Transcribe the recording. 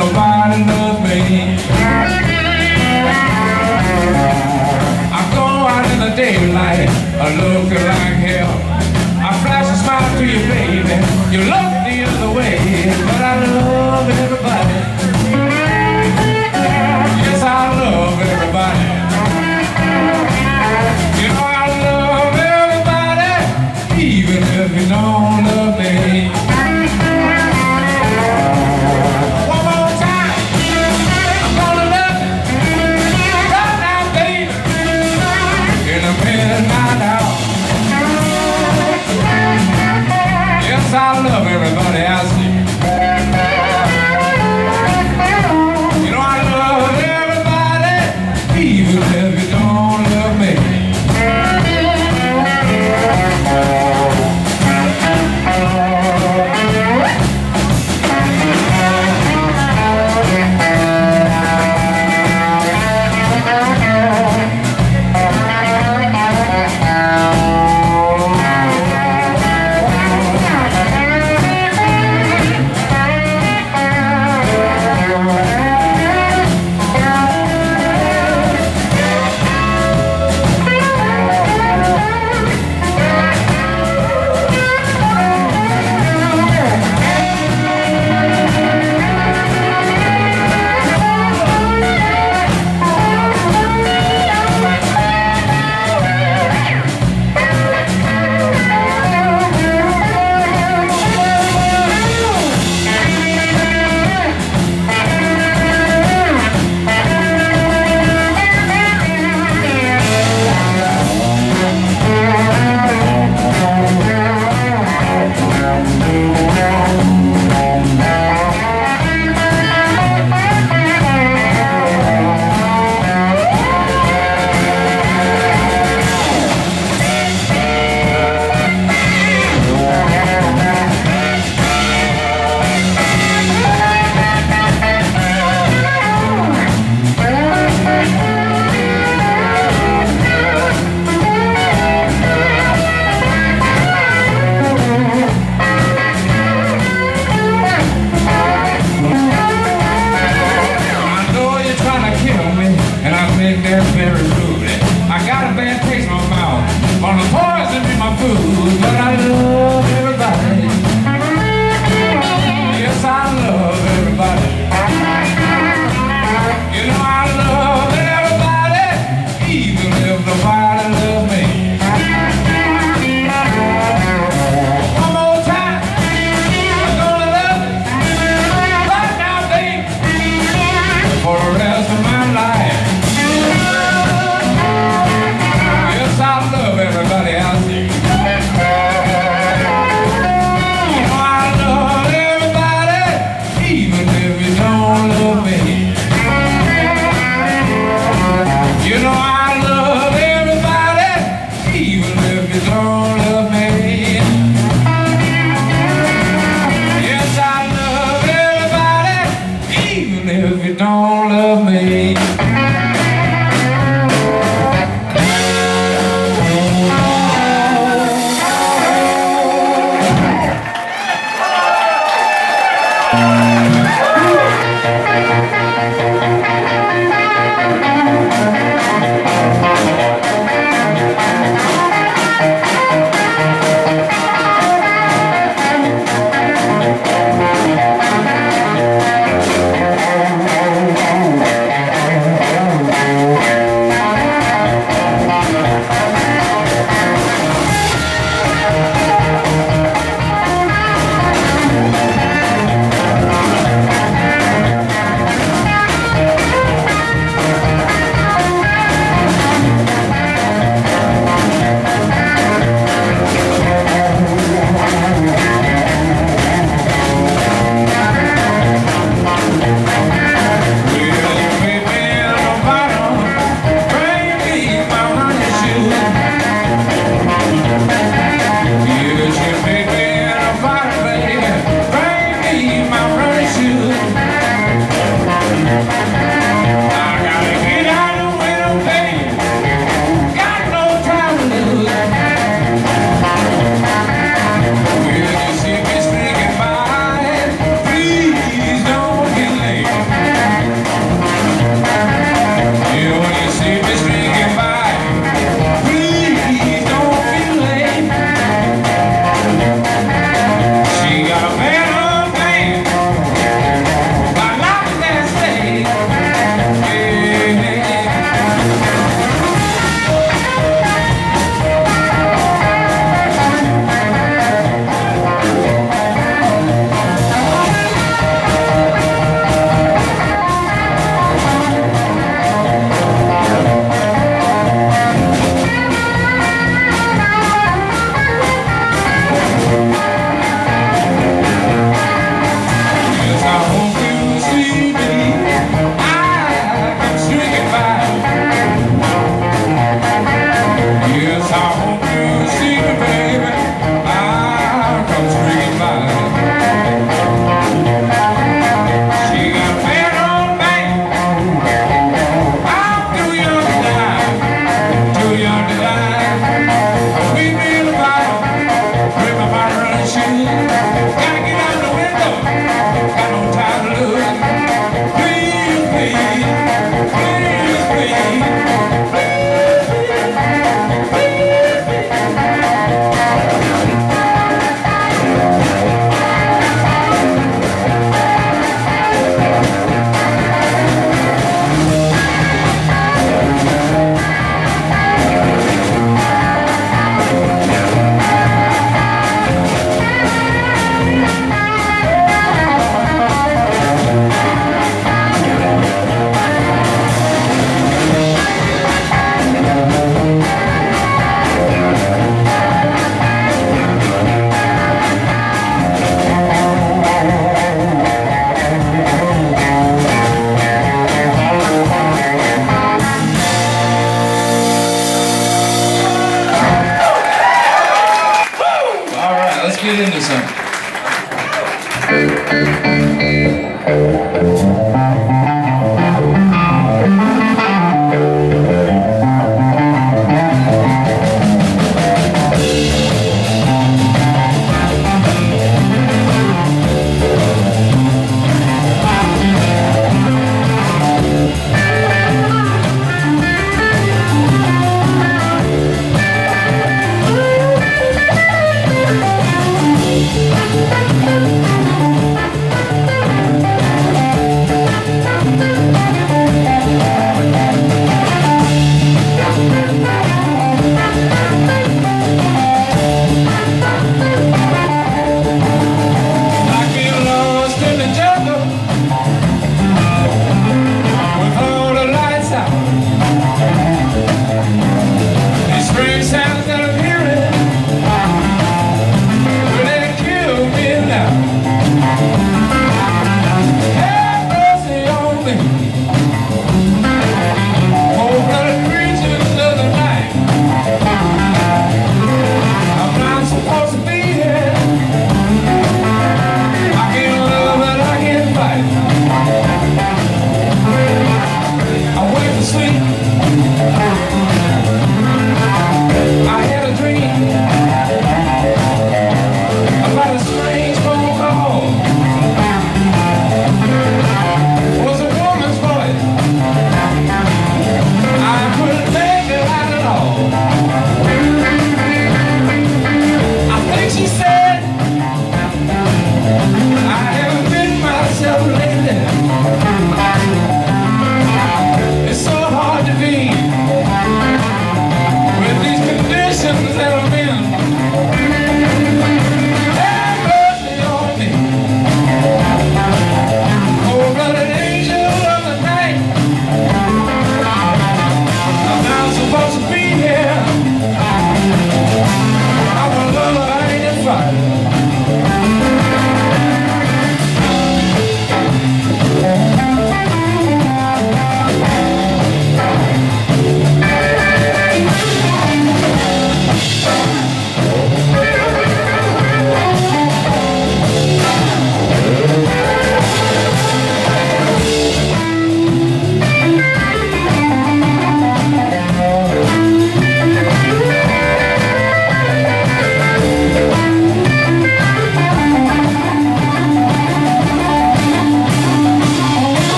nobody loves me. I go out in the daylight, I look like hell. I flash a smile to you, baby. You look the other way, but I love everybody.